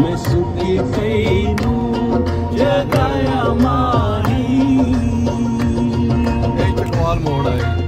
मैं सुखी तैनू जगाया मारी मोड़ है